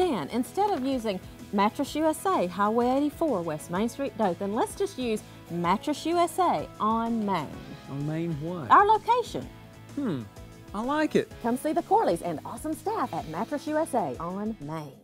Dan, instead of using Mattress USA, Highway 84, West Main Street, Dothan, let's just use Mattress USA on Main. On Main what? Our location. Hmm, I like it. Come see the Corleys and awesome staff at Mattress USA on Main.